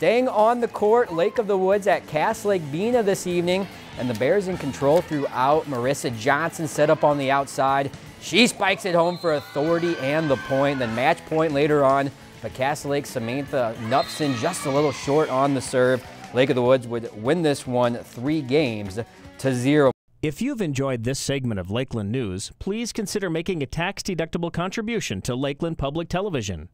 Staying on the court, Lake of the Woods at Cass Lake Bena this evening, and the Bears in control throughout. Marissa Johnson set up on the outside. She spikes it home for authority and the point, then match point later on. But Cass Lake Samantha Nupson just a little short on the serve. Lake of the Woods would win this one three games to zero. If you've enjoyed this segment of Lakeland News, please consider making a tax-deductible contribution to Lakeland Public Television.